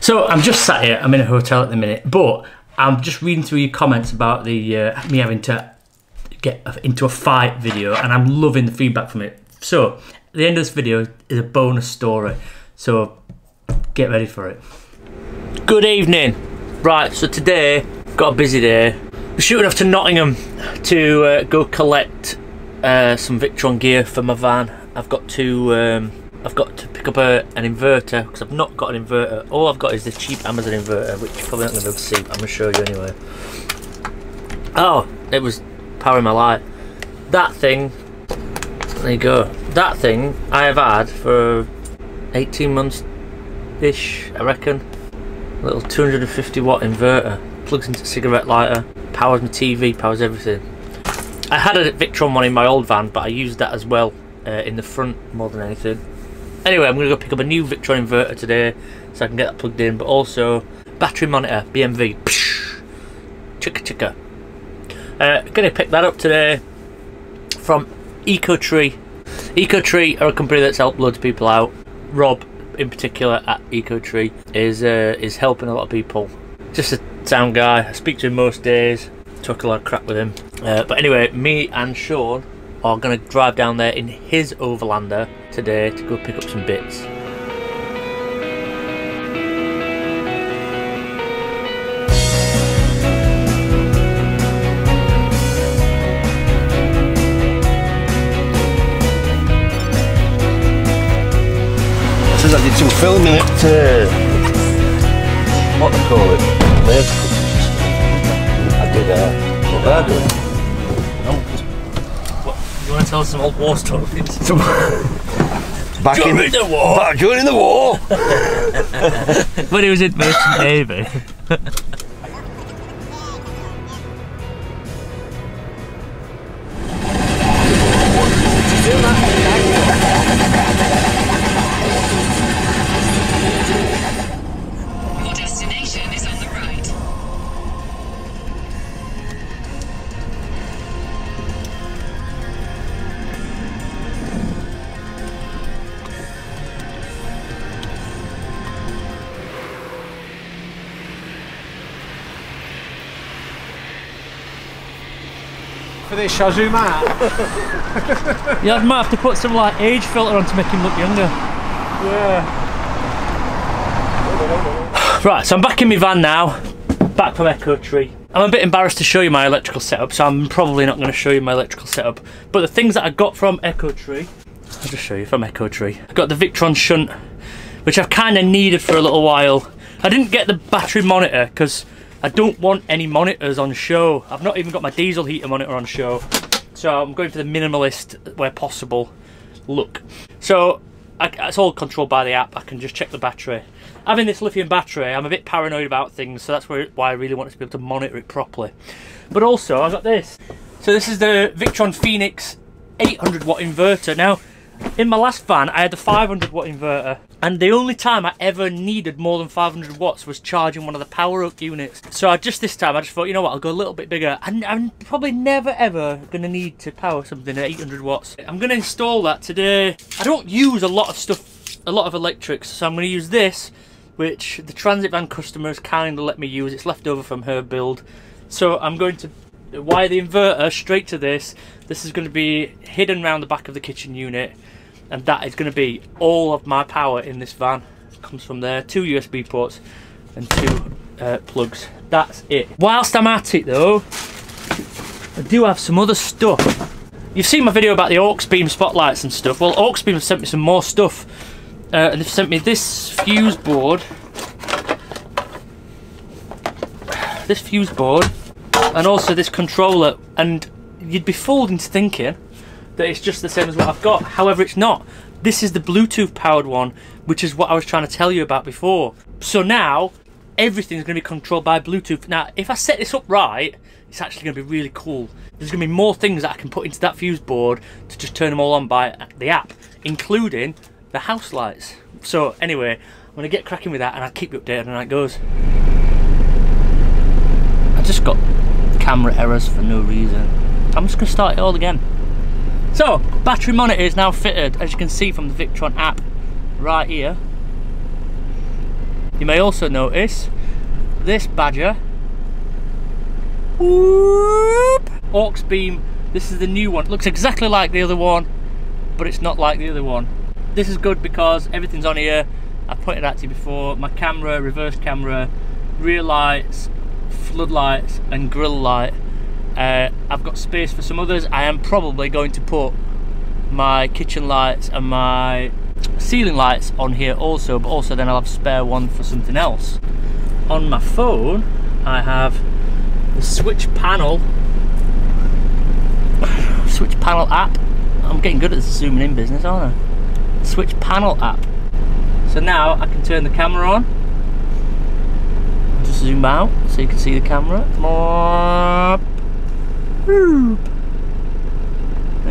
So I'm just sat here. I'm in a hotel at the minute, but I'm just reading through your comments about the uh, me having to get into a fight video, and I'm loving the feedback from it. So the end of this video is a bonus story. So get ready for it. Good evening. Right. So today got a busy day. We're shooting off to Nottingham to uh, go collect uh, some Victron gear for my van. I've got to um, I've got to pick up a, an inverter because I've not got an inverter. All I've got is this cheap Amazon inverter, which you're probably not going to be able to see. I'm going to show you anyway. Oh, it was powering my light. That thing, there you go. That thing I have had for 18 months ish, I reckon. A little 250 watt inverter. Plugs into cigarette lighter, powers my TV, powers everything. I had a Victron one in my old van, but I used that as well uh, in the front more than anything. Anyway, I'm going to go pick up a new Victron inverter today so I can get that plugged in, but also battery monitor, BMV. Chicka chicka. Uh, going to pick that up today from EcoTree. EcoTree are a company that's helped loads of people out. Rob, in particular, at EcoTree, is uh, is helping a lot of people. Just a sound guy. I speak to him most days. Talk a lot of crap with him. Uh, but anyway, me and Sean are going to drive down there in his Overlander today to go pick up some bits. Says I did some filming at uh, what they call it, I did uh, what they're doing. You want to tell some old war stories? Some back in the war. Back during the war. when he was in Merchant Navy. For this, shall I zoom out? Yeah, I might have to put some like age filter on to make him look younger. Yeah. Right, so I'm back in my van now, back from EcoTree. I'm a bit embarrassed to show you my electrical setup, so I'm probably not going to show you my electrical setup. But the things that I got from EcoTree, I'll just show you from EcoTree. I got the Victron shunt, which I've kind of needed for a little while. I didn't get the battery monitor because I don't want any monitors on show. I've not even got my diesel heater monitor on show. So I'm going for the minimalist where possible look. So I, it's all controlled by the app. I can just check the battery. Having this lithium battery, I'm a bit paranoid about things, so that's where, why I really want to be able to monitor it properly. But also, I've got this. So this is the Victron Phoenix 800 watt inverter. Now, in my last van, I had the 500 watt inverter, and the only time I ever needed more than 500 watts was charging one of the power up units. So I just this time, I just thought, you know what, I'll go a little bit bigger. And I'm probably never ever going to need to power something at 800 watts. I'm going to install that today. I don't use a lot of stuff, a lot of electrics, so I'm going to use this, which the transit van customers kind of let me use. It's left over from her build. So I'm going to wire the inverter straight to this. This is going to be hidden around the back of the kitchen unit and that is going to be all of my power in this van. Comes from there, two USB ports and two uh, plugs. That's it. Whilst I'm at it though, I do have some other stuff. You've seen my video about the aux beam spotlights and stuff. Well, aux beam have sent me some more stuff. Uh, and they've sent me this fuse board. This fuse board. And also this controller. And you'd be fooled into thinking that it's just the same as what I've got. However, it's not. This is the Bluetooth powered one, which is what I was trying to tell you about before. So now, everything's going to be controlled by Bluetooth. Now, if I set this up right, it's actually going to be really cool. There's going to be more things that I can put into that fuse board to just turn them all on by the app, including the house lights. So anyway, I'm going to get cracking with that and I'll keep you updated on how it goes. I just got camera errors for no reason. I'm just going to start it all again. So, battery monitor is now fitted, as you can see from the Victron app right here. You may also notice this badger. Whoop! Aux beam. This is the new one. Looks exactly like the other one, but it's not like the other one. This is good because everything's on here. I pointed out to you before. My camera, reverse camera, rear lights, floodlights, and grill light. Uh, I've got space for some others. I am probably going to put my kitchen lights and my ceiling lights on here also, but also then I'll have spare one for something else. On my phone, I have the switch panel, switch panel app. I'm getting good at zooming in business, aren't I? Switch panel app. So now I can turn the camera on. Just zoom out so you can see the camera. There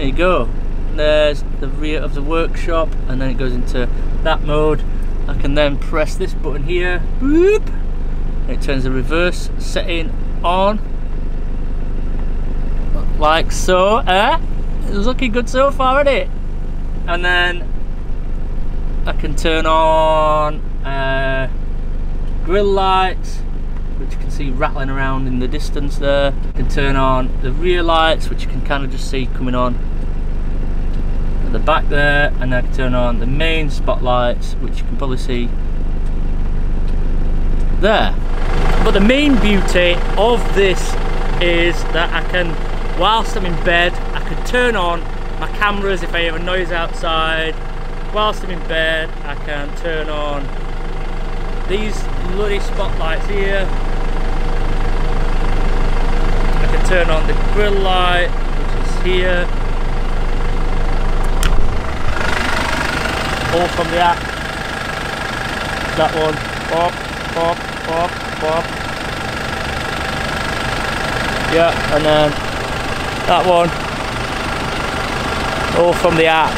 you go. There's the rear of the workshop and then it goes into that mode. I can then press this button here. Boop. It turns the reverse setting on. Like so. Eh? It's looking good so far, isn't it? And then I can turn on uh, grill lights see rattling around in the distance there. You can turn on the rear lights which you can kind of just see coming on at the back there and then I can turn on the main spotlights which you can probably see there. But the main beauty of this is that I can, whilst I'm in bed, I can turn on my cameras if I hear a noise outside. Whilst I'm in bed, I can turn on these bloody spotlights here. Can turn on the grill light, which is here. All from the app. That one. Pop, pop, pop, pop. Yeah, and then that one. All from the app.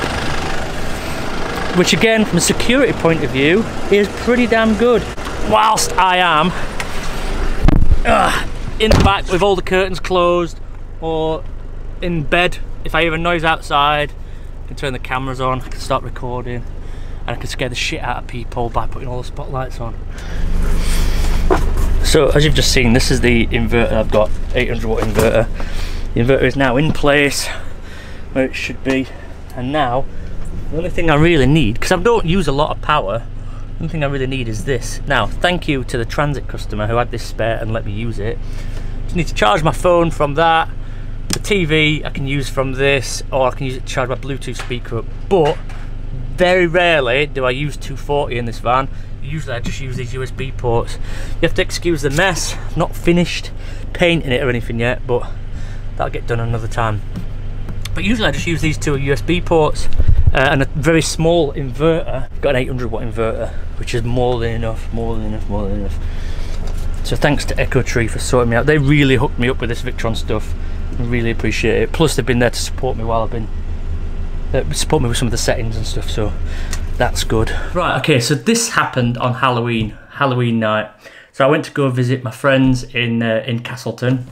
Which again, from a security point of view, is pretty damn good. Whilst I am uh, in the back with all the curtains closed or in bed, if I hear a noise outside, I can turn the cameras on, I can start recording and I can scare the shit out of people by putting all the spotlights on. So as you've just seen, this is the inverter I've got, 800 watt inverter. The inverter is now in place where it should be and now the only thing I really need, because I don't use a lot of power, only thing I really need is this. Now, thank you to the transit customer who had this spare and let me use it. Just need to charge my phone from that. The TV I can use from this, or I can use it to charge my Bluetooth speaker up. But very rarely do I use 240 in this van. Usually I just use these USB ports. You have to excuse the mess. I've not finished painting it or anything yet, but that'll get done another time. But usually I just use these two USB ports uh, and a very small inverter. Got an 800 watt inverter, which is more than enough, more than enough, more than enough. So thanks to EcoTree for sorting me out. They really hooked me up with this Victron stuff. I really appreciate it. Plus they've been there to support me while I've been uh, support me with some of the settings and stuff. So that's good. Right. Okay. So this happened on Halloween, Halloween night. So I went to go visit my friends in uh, in Castleton.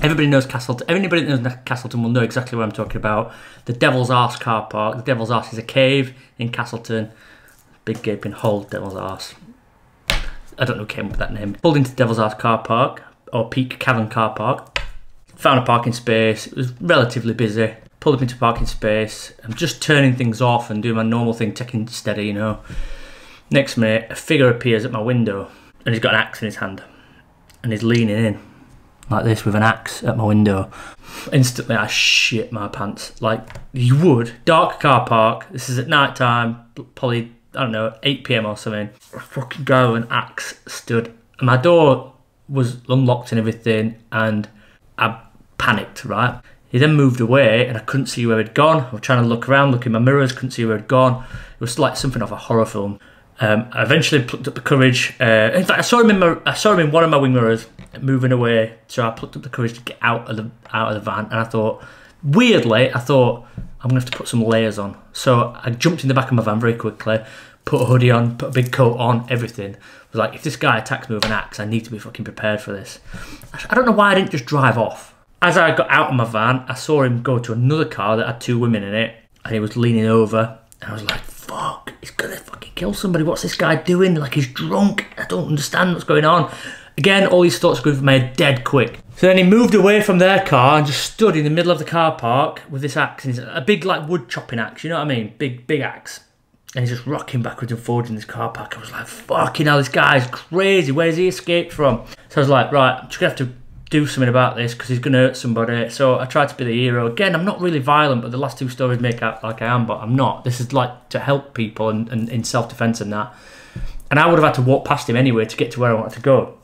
Everybody knows Castleton. Anybody that knows Castleton will know exactly what I'm talking about. The Devil's Arse car park. The Devil's Arse is a cave in Castleton. Big gaping hole, Devil's Arse. I don't know who came up with that name. Pulled into Devil's Arse car park, or Peak Cavern car park. Found a parking space. It was relatively busy. Pulled up into parking space. I'm just turning things off and doing my normal thing, taking steady, you know. Next minute, a figure appears at my window and he's got an axe in his hand. And he's leaning in like this with an axe at my window. Instantly, I shit my pants. Like you would. Dark car park. This is at night time, probably, I don't know, 8 pm or something. A fucking guy with an axe stood. And my door was unlocked and everything, and I panicked, right? He then moved away, and I couldn't see where he'd gone. I was trying to look around, look in my mirrors, couldn't see where he'd gone. It was like something off a horror film. Um, I eventually plucked up the courage. Uh, in fact, I saw him in my, I saw him in one of my wing mirrors moving away. So I plucked up the courage to get out of the out of the van, and I thought, weirdly, I thought I'm gonna have to put some layers on. So I jumped in the back of my van very quickly, put a hoodie on, put a big coat on, everything. I was like, if this guy attacks me with an axe, I need to be fucking prepared for this. I don't know why I didn't just drive off. As I got out of my van, I saw him go to another car that had two women in it, and he was leaning over, and I was like, fuck, he's gonna fucking kill somebody. What's this guy doing? Like he's drunk. I don't understand what's going on. Again, all these thoughts go through my head dead quick. So then he moved away from their car and just stood in the middle of the car park with this axe. And a big like wood chopping axe, you know what I mean? Big big axe. And he's just rocking backwards and forwards in this car park. I was like, fucking hell, this guy's crazy. Where's he escaped from? So I was like, right, I'm just gonna have to do something about this because he's gonna hurt somebody. So I tried to be the hero. Again, I'm not really violent, but the last two stories make out like I am, but I'm not. This is like to help people and, and in self defense and that. And I would have had to walk past him anyway to get to where I wanted to go.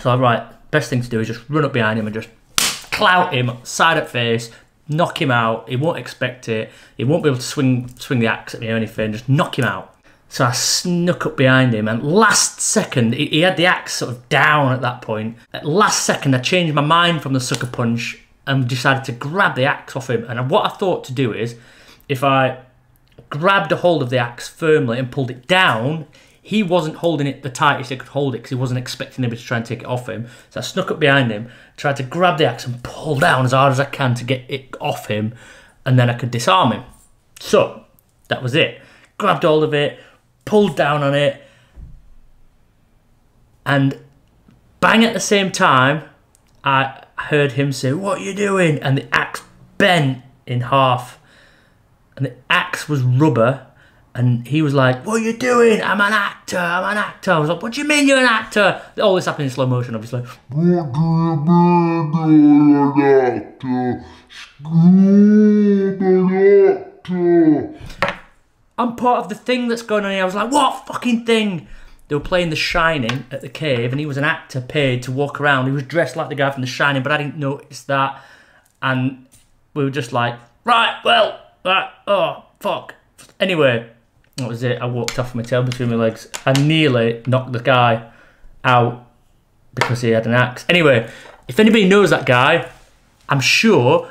So I'm right, best thing to do is just run up behind him and just clout him side up face, knock him out. He won't expect it. He won't be able to swing swing the axe at me or anything. Just knock him out. So I snuck up behind him, and last second, he, had the axe sort of down at that point. At last second, I changed my mind from the sucker punch and decided to grab the axe off him. And what I thought to do is, if I grabbed a hold of the axe firmly and pulled it down, he wasn't holding it the tightest he could hold it because he wasn't expecting anybody to try and take it off him. So I snuck up behind him, tried to grab the axe and pull down as hard as I can to get it off him, and then I could disarm him. So that was it. Grabbed hold of it, pulled down on it, and bang at the same time, I heard him say, What are you doing? And the axe bent in half. And the axe was rubber. And he was like, What are you doing? I'm an actor. I'm an actor. I was like, What do you mean you're an actor? All this happened in slow motion, obviously. I'm part of the thing that's going on here. I was like, What fucking thing? They were playing The Shining at the cave, and he was an actor paid to walk around. He was dressed like the guy from The Shining, but I didn't notice that. And we were just like, Right, well, right, oh, fuck. Anyway, that was it. I walked off with my tail between my legs. I nearly knocked the guy out because he had an axe. Anyway, if anybody knows that guy, I'm sure.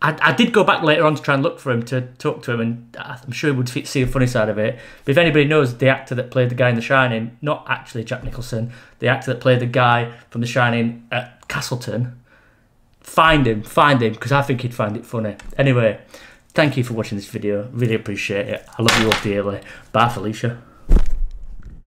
I, I did go back later on to try and look for him to talk to him, and I'm sure he would see the funny side of it. But if anybody knows the actor that played the guy in The Shining, not actually Jack Nicholson, the actor that played the guy from The Shining at Castleton, find him, find him, because I think he'd find it funny. Anyway, thank you for watching this video. Really appreciate it. I love you all dearly. Bye, Felicia.